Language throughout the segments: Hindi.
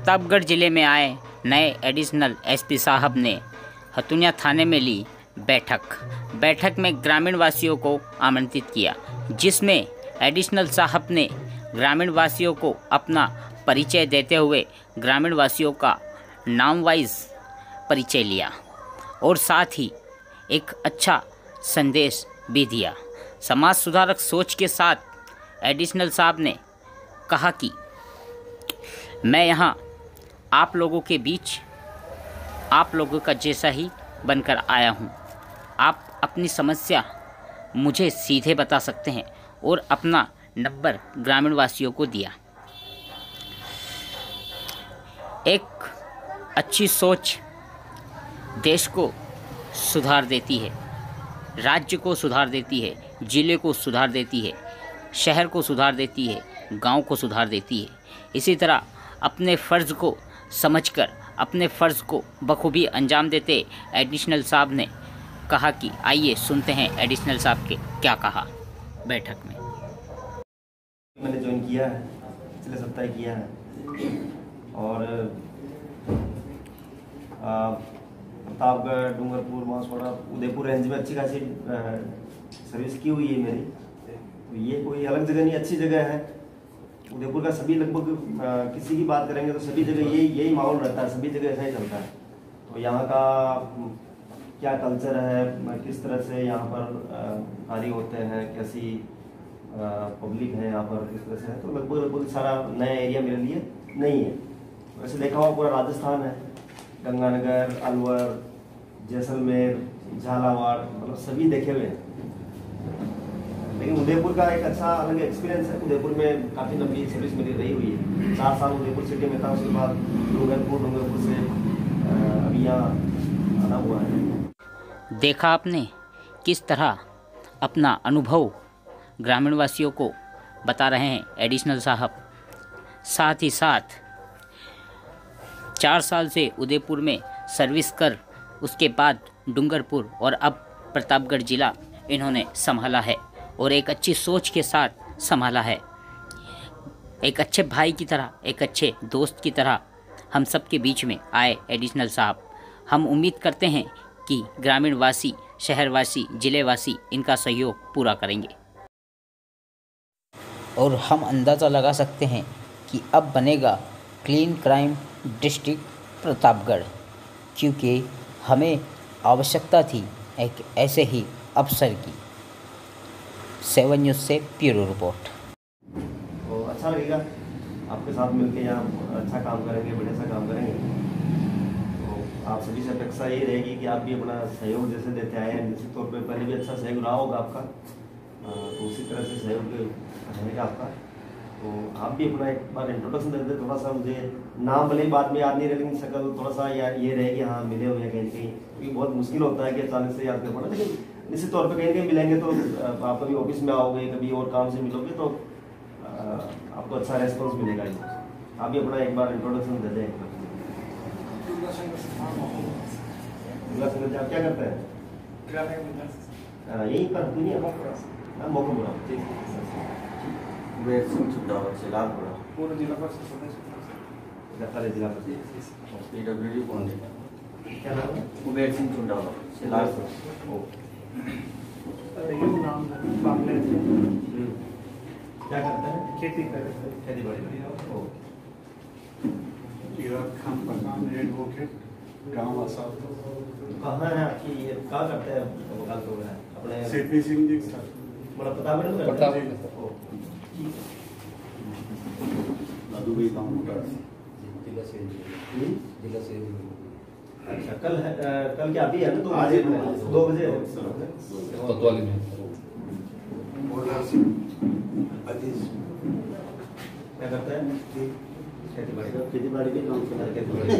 प्रतापगढ़ ज़िले में आए नए एडिशनल एसपी साहब ने हतुनिया थाने में ली बैठक। बैठक में ग्रामीण वासियों को आमंत्रित किया, जिसमें एडिशनल साहब ने ग्रामीण वासियों को अपना परिचय देते हुए ग्रामीण वासियों का नाम वाइज परिचय लिया और साथ ही एक अच्छा संदेश भी दिया। समाज सुधारक सोच के साथ एडिशनल साहब ने कहा कि मैं यहाँ आप लोगों के बीच आप लोगों का जैसा ही बनकर आया हूँ। आप अपनी समस्या मुझे सीधे बता सकते हैं और अपना नंबर ग्रामीण वासियों को दिया। एक अच्छी सोच देश को सुधार देती है, राज्य को सुधार देती है, ज़िले को सुधार देती है, शहर को सुधार देती है, गाँव को सुधार देती है। इसी तरह अपने फ़र्ज़ को समझकर अपने फ़र्ज़ को बखूबी अंजाम देते एडिशनल साहब ने कहा कि आइए सुनते हैं एडिशनल साहब के क्या कहा बैठक में। मैंने ज्वाइन किया है पिछले सप्ताह किया। है और प्रतापगढ़, डूंगरपुर, बांसवाड़ा, उदयपुर रेंज में अच्छी खासी सर्विस की हुई है मेरी। तो ये कोई अलग जगह नहीं, अच्छी जगह है। उदयपुर का सभी लगभग किसी की बात करेंगे तो सभी जगह यही यही माहौल रहता है, सभी जगह ऐसा ही चलता है। तो यहाँ का क्या कल्चर है किस तरह से यहाँ पर कार्य होते हैं, कैसी पब्लिक है यहाँ पर, किस तरह से है तो लगभग लगभग सारा नया एरिया मेरे लिए नहीं है। वैसे देखा हुआ पूरा राजस्थान है, गंगानगर, अलवर, जैसलमेर, झालावाड़ मतलब सभी देखे हुए हैं। लेकिन उदयपुर का एक अच्छा अलग एक्सपीरियंस है। उदयपुर में काफ़ी लंबी सर्विस मेरी रही हुई है। चार साल उदयपुर सिटी में था, उसके बाद डूंगरपुर डूंगरपुर से अभी यहाँ आना हुआ है। देखा आपने किस तरह अपना अनुभव ग्रामीण वासियों को बता रहे हैं एडिशनल साहब? साथ ही साथ चार साल से उदयपुर में सर्विस कर, उसके बाद डूंगरपुर और अब प्रतापगढ़ जिला इन्होंने संभाला है। और एक अच्छी सोच के साथ संभाला है। एक अच्छे भाई की तरह, एक अच्छे दोस्त की तरह हम सब के बीच में आए एडिशनल साहब। हम उम्मीद करते हैं कि ग्रामीण वासी शहरवासी जिलेवासी इनका सहयोग पूरा करेंगे। और हम अंदाज़ा लगा सकते हैं कि अब बनेगा क्लीन क्राइम डिस्ट्रिक्ट प्रतापगढ़, क्योंकि हमें आवश्यकता थी एक ऐसे ही अफसर की। सेवन न्यूज़ से प्यूरो रिपोर्ट। तो अच्छा लगेगा। आपके साथ मिलके यहाँ अच्छा काम करेंगे, बढ़िया सा काम करेंगे। तो आप सभी से अपेक्षा ये रहेगी कि आप भी अपना सहयोग जैसे देते आए हैं, निश्चित तौर पे पहले भी अच्छा सहयोग रहा होगा आपका। तो उसी तरह से सहयोग रहेगा आपका। तो आप भी अपना एक बार इंट्रोडक्शन दे दें, थोड़ा सा मुझे नाम भले ही बाद में याद नहीं रहे, लेकिन थोड़ा सा यार ये रहेगी हाँ मिले हुए कहीं कहीं। क्योंकि बहुत मुश्किल होता है कि अचानक से याद कर पाना, लेकिन निश्चित तौर पर कहीं कहीं मिलेंगे तो आप कभी ऑफ़िस में आओगे कभी और काम से मिलोगे तो आपको अच्छा रेस्पॉन्स मिलेगा ही। आप भी अपना एक बार इंट्रोडक्शन दे दें। आप क्या करते हैं? यहीं पर दुनिया हाँ, मोकोपुरा वेट सिंह छुट्टावा से लालपुरा। पूर्व जिला परिषद सदस्य दफ्तर जिला परिषद। क्या नाम है? कुबेर सिंह छुट्टावा से लालपुरा ओ यूँ नाम है बांग्लादेश से हम्म। क्या करते हैं? खेती करे थे खेती बाड़ी खान प्रधान एडवोकेट गाँव आसाद कहाँ है आपकी ये क्या करते हैं? वकालत वगैरह अपने सीपी सिंह जी सर बड़ा प्रतापगढ़ में करते हैं? ओ, ठीक है। दुबई गाँव मोटर जिला से हम्म? जिला से अच्छा कल है कल क्या अभी है ना? दो बजे दो बजे कोतवाली में अज़ीज़। क्या करते हैं? खेती बाड़ी के काम से खेती बाड़ी हैं।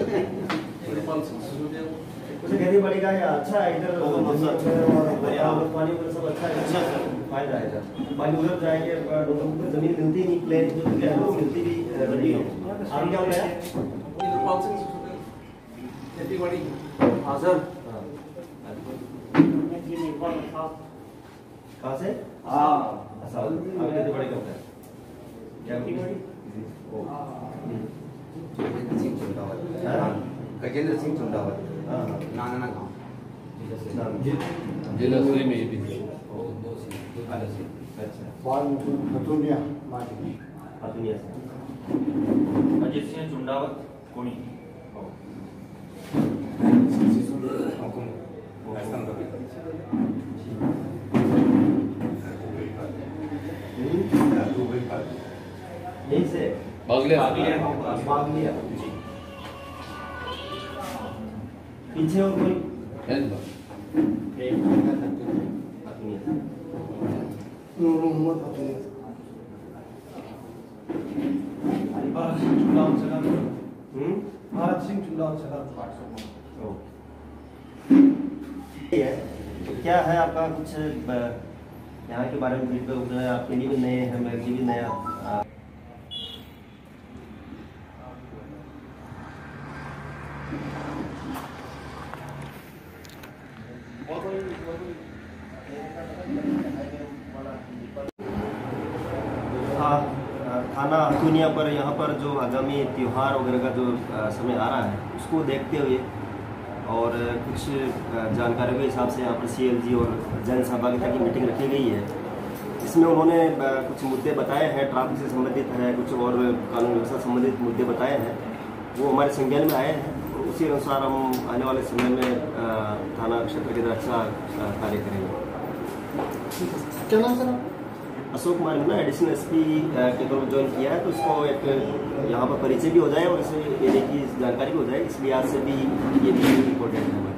का अच्छा है इधर और पानी सब अच्छा है। अच्छा फ़ायदा है इधर। बाकी उधर जाएँगे ज़मीन मिलती नहीं प्लेन जो है मिलती भी आप क्या हो है से खेती बाड़ी हाँ सर। हाँ। कहाँ से? हाँ। अच्छा खेती बाड़ी करते हैं। क्या खेती बाड़ी। गजेंद्र सिंह चुंडावत। हाँ? गजेंद्र सिंह चुंडावत। हाँ हाँ। नाना गाँव। जिला श्री में ये भी दो दो अच्छा। खतुनिया से। अजित सिंह चुंडावत कोणी। 조금 알상 예, 마그리아. 마그리아. 인체형 거의 벤더. 네, 아니, 바 지금 준다고 제가 응? 바 지금 준다고 제가 말씀. 어. तो क्या है आपका कुछ यहाँ के बारे में आपके लिए भी नए हैं मेरे लिए भी नया। थाना हथुनिया पर, यहाँ पर जो आगामी त्यौहार वगैरह का जो समय आ रहा है, उसको देखते हुए और कुछ जानकारियों के हिसाब से यहाँ पर सी एल जी और जन सहभागिता की मीटिंग रखी गई है। इसमें उन्होंने कुछ मुद्दे बताए हैं ट्रैफ़िक से संबंधित है, कुछ और कानून व्यवस्था संबंधित मुद्दे बताए हैं। वो हमारे संज्ञान में आए हैं, और उसी अनुसार हम आने वाले समय में थाना क्षेत्र के अंदर अच्छा कार्य करेंगे। क्या नाम सर? अशोक कुमार ने एडिशनल एस पी के तौर पर ज्वाइन किया है तो इसको एक, यहाँ पर परिचय भी हो जाए और इस एरिया की जानकारी भी हो जाए। इस लिहाज से भी ये भी इम्पोर्टेंट है।